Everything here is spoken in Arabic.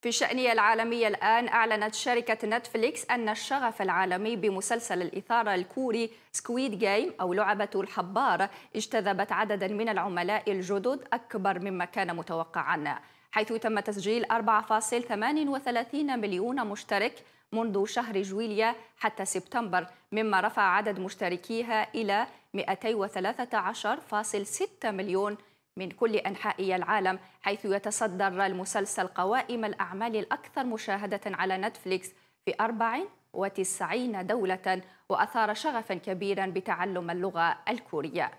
في الشأنية العالمية الآن أعلنت شركة نتفليكس أن الشغف العالمي بمسلسل الإثارة الكوري Squid Game أو لعبة الحبار اجتذبت عددا من العملاء الجدد أكبر مما كان متوقعا حيث تم تسجيل 4.38 مليون مشترك منذ شهر جويليا حتى سبتمبر مما رفع عدد مشتركيها إلى 213.6 مليون من كل أنحاء العالم حيث يتصدر المسلسل قوائم الأعمال الأكثر مشاهدة على نتفليكس في 94 دولة وأثار شغفا كبيرا بتعلم اللغة الكورية.